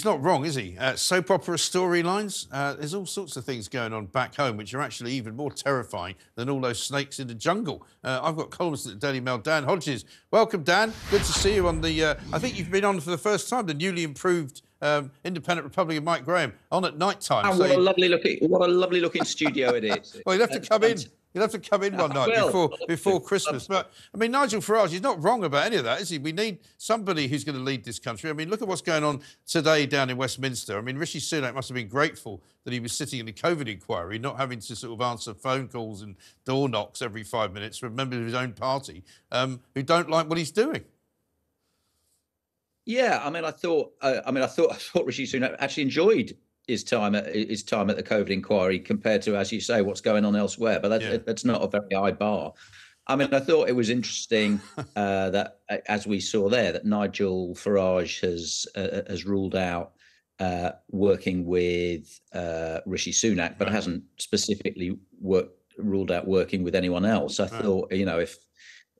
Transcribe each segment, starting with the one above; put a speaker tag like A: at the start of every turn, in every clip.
A: He's not wrong, is he? Uh, soap opera storylines. Uh, there's all sorts of things going on back home, which are actually even more terrifying than all those snakes in the jungle. Uh, I've got columnist at the Daily Mail, Dan Hodges. Welcome, Dan. Good to see you on the. Uh, I think you've been on for the first time, the newly improved um, Independent Republic of Mike Graham on at night time.
B: Oh, so what a lovely looking, what a lovely looking studio it is.
A: well, you have to come in. You'll have to come in one night before before Christmas. But I mean, Nigel Farage, he's not wrong about any of that, is he? We need somebody who's going to lead this country. I mean, look at what's going on today down in Westminster. I mean, Rishi Sunak must have been grateful that he was sitting in the COVID inquiry, not having to sort of answer phone calls and door knocks every five minutes from members of his own party um, who don't like what he's doing.
B: Yeah, I mean, I thought, uh, I mean, I thought, I thought Rishi Sunak actually enjoyed his time at his time at the COVID inquiry compared to, as you say, what's going on elsewhere. But that's, yeah. that's not a very high bar. I mean, I thought it was interesting uh, that, uh, as we saw there, that Nigel Farage has uh, has ruled out uh, working with uh, Rishi Sunak, but right. hasn't specifically worked ruled out working with anyone else. I right. thought, you know, if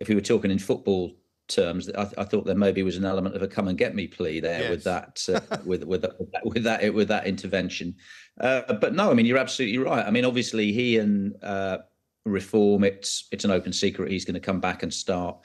B: if we were talking in football terms, I, I, thought there maybe was an element of a "come and get me" plea there yes. with that, uh, with, with, that, with that with that intervention. Uh, but no, I mean you're absolutely right. I mean, obviously he and uh, reform. It's it's an open secret. He's going to come back and start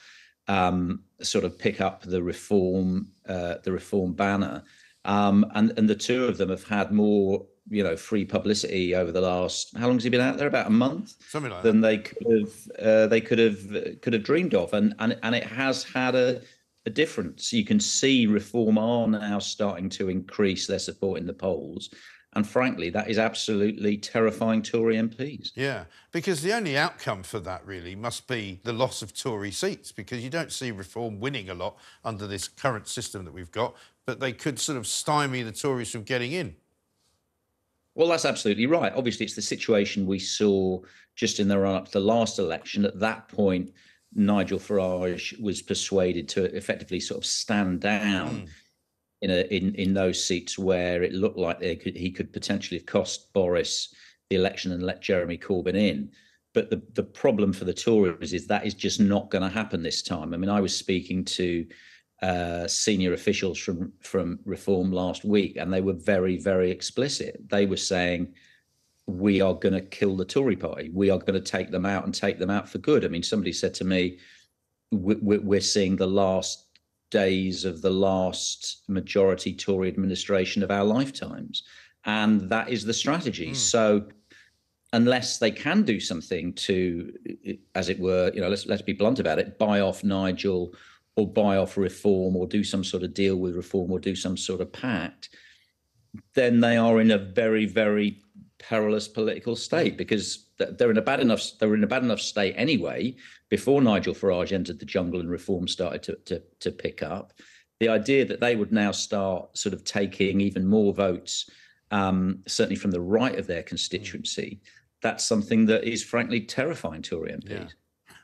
B: um, sort of pick up the reform uh, the reform banner. Um, and and the two of them have had more you know free publicity over the last how long has he been out there? About a month?
A: Something like
B: than
A: that.
B: they could have uh, they could have could have dreamed of. And and and it has had a a difference. You can see reform are now starting to increase their support in the polls. And frankly that is absolutely terrifying Tory MPs
A: yeah because the only outcome for that really must be the loss of Tory seats because you don't see reform winning a lot under this current system that we've got but they could sort of stymie the Tories from getting in
B: well, that's absolutely right. Obviously, it's the situation we saw just in the run up to the last election. At that point, Nigel Farage was persuaded to effectively sort of stand down mm. in a in in those seats where it looked like could, he could potentially have cost Boris the election and let Jeremy Corbyn in. But the the problem for the Tories is that is just not going to happen this time. I mean, I was speaking to uh, senior officials from from Reform last week, and they were very, very explicit. They were saying, "We are going to kill the Tory party. We are going to take them out and take them out for good." I mean, somebody said to me, "We're seeing the last days of the last majority Tory administration of our lifetimes," and that is the strategy. Mm. So unless they can do something to, as it were, you know, let's let's be blunt about it, buy off Nigel or buy off reform or do some sort of deal with reform or do some sort of pact, then they are in a very, very perilous political state because they're in a bad enough they're in a bad enough state anyway before Nigel Farage entered the jungle and reform started to, to, to pick up. The idea that they would now start sort of taking even more votes, um, certainly from the right of their constituency, that's something that is frankly terrifying Tory MPs. Yeah.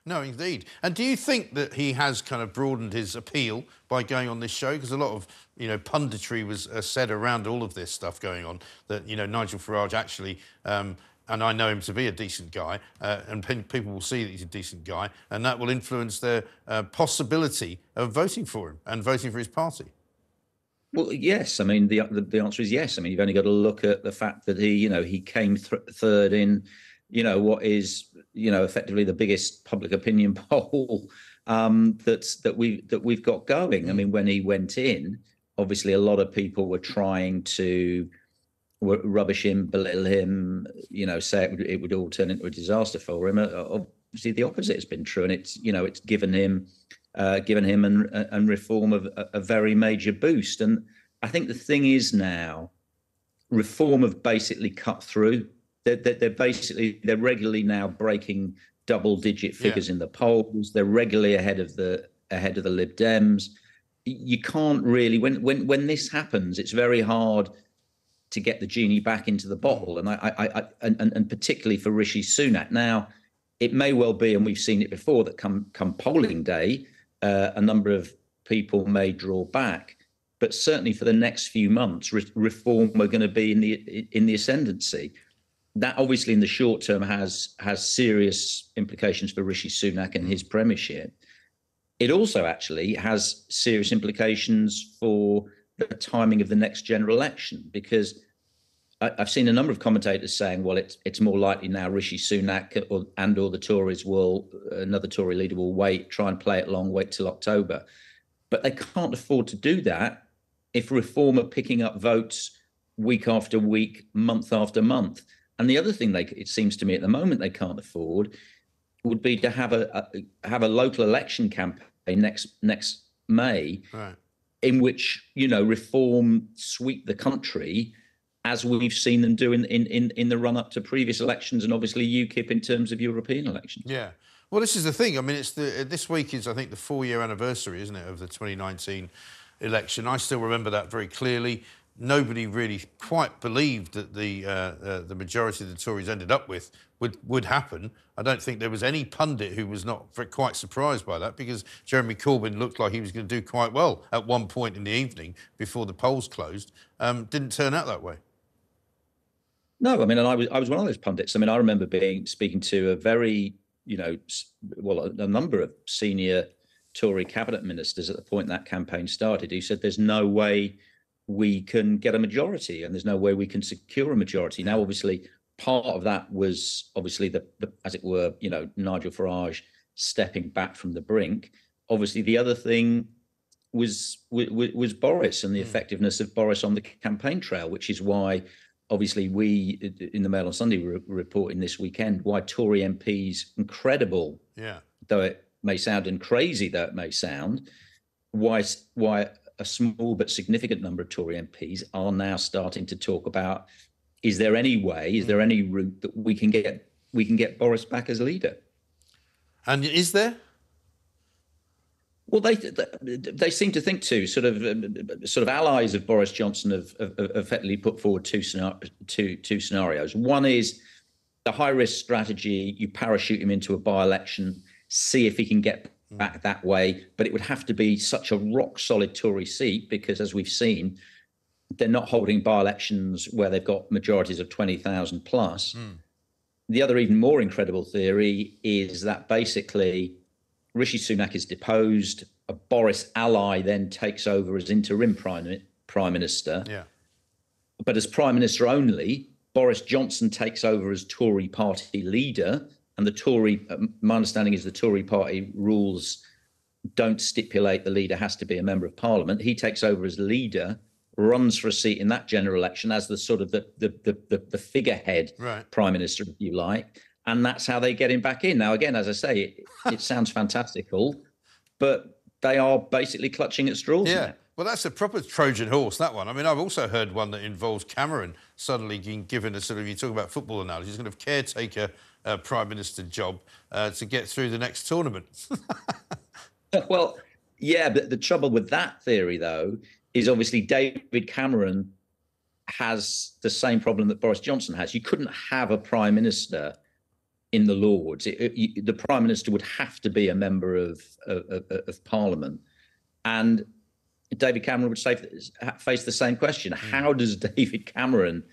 A: No, indeed. And do you think that he has kind of broadened his appeal by going on this show? Because a lot of, you know, punditry was uh, said around all of this stuff going on that, you know, Nigel Farage actually, um, and I know him to be a decent guy, uh, and people will see that he's a decent guy, and that will influence their uh, possibility of voting for him and voting for his party.
B: Well, yes. I mean, the, the, the answer is yes. I mean, you've only got to look at the fact that he, you know, he came th- third in, you know, what is you know, effectively the biggest public opinion poll um, that's that we that we've got going. I mean, when he went in, obviously a lot of people were trying to rubbish him, belittle him, you know, say it would, it would all turn into a disaster for him. Uh, obviously, the opposite has been true, and it's you know it's given him uh, given him and and reform a, a very major boost. And I think the thing is now, reform have basically cut through they're, they're, basically they're regularly now breaking double digit figures yeah. in the polls. They're regularly ahead of the ahead of the Lib Dems. You can't really when when when this happens, it's very hard to get the genie back into the bottle. And I, I, I and, and particularly for Rishi Sunak. Now, it may well be, and we've seen it before, that come come polling day, uh, a number of people may draw back. But certainly for the next few months, re- reform are going to be in the in the ascendancy that obviously in the short term has has serious implications for Rishi Sunak and his premiership. It also actually has serious implications for the timing of the next general election because I, have seen a number of commentators saying, well, it's it's more likely now Rishi Sunak or, and or the Tories will another Tory leader will wait, try and play it long, wait till October, but they can't afford to do that if Reform are picking up votes week after week, month after month. And the other thing they it seems to me at the moment they can't afford would be to have a, a have a local election campaign next next May, right. in which you know Reform sweep the country as we've seen them do in, in, in, in the run up to previous elections and obviously UKIP in terms of European elections.
A: Yeah. Well, this is the thing. I mean, it's the uh, this week is I think the four year anniversary, isn't it, of the 2019 election? I still remember that very clearly. Nobody really quite believed that the uh, uh, the majority of the Tories ended up with would would happen. I don't think there was any pundit who was not quite surprised by that because Jeremy Corbyn looked like he was going to do quite well at one point in the evening before the polls closed. Um, didn't turn out that way.
B: No, I mean, and I was I was one of those pundits. I mean, I remember being speaking to a very, you know, well, a, a number of senior Tory cabinet ministers at the point that campaign started who said there's no way we can get a majority and there's no way we can secure a majority. Now, obviously, part of that was obviously the, the as it were, you know, Nigel Farage stepping back from the brink. Obviously, the other thing was was, was Boris and the mm. effectiveness of Boris on the campaign trail, which is why obviously we in the Mail on Sunday were reporting this weekend why Tory MPs incredible,
A: yeah,
B: though it may sound and crazy though it may sound, why why a small but significant number of Tory MPs are now starting to talk about is there any way, is there any route that we can get we can get Boris back as leader?
A: And is there?
B: Well, they they seem to think too. Sort of sort of allies of Boris Johnson have, have, have effectively put forward two, two, two scenarios. One is the high risk strategy. You parachute him into a by election, see if he can get. Back that way. But it would have to be such a rock solid Tory seat because, as we've seen, they're not holding by elections where they've got majorities of twenty thousand plus. Mm. The other, even more incredible theory is that basically Rishi Sunak is deposed. A Boris ally then takes over as interim prime, prime minister.
A: Yeah.
B: But as prime minister only, Boris Johnson takes over as Tory party leader. And the Tory, um, my understanding is the Tory party rules don't stipulate the leader has to be a member of parliament. He takes over as leader, runs for a seat in that general election as the sort of the the the, the, the figurehead
A: right.
B: prime minister, if you like and that's how they get him back in. Now, again, as I say, it, it sounds fantastical, but they are basically clutching at straws.
A: Yeah. Now. Well, that's a proper Trojan horse, that one. I mean, I've also heard one that involves Cameron suddenly being given a sort of, you talk about football analogies, kind of caretaker uh, prime minister job uh, to get through the next tournament.
B: well, yeah, but the trouble with that theory, though, is obviously David Cameron has the same problem that Boris Johnson has. You couldn't have a prime minister in the Lords. It, it, the Prime Minister would have to be a member of, of, of Parliament. And David Cameron would say, face the same question. Hmm. How does David Cameron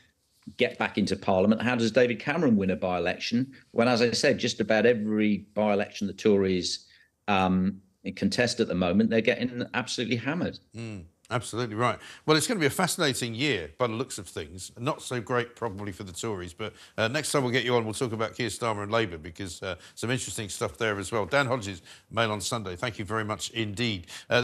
B: get back into Parliament? How does David Cameron win a by election? When, as I said, just about every by election the Tories um, contest at the moment, they're getting absolutely hammered.
A: Mm. Absolutely right. Well, it's going to be a fascinating year by the looks of things. Not so great probably for the Tories, but uh, next time we'll get you on, we'll talk about Keir Starmer and Labour because uh, some interesting stuff there as well. Dan Hodges, Mail on Sunday. Thank you very much indeed. Uh,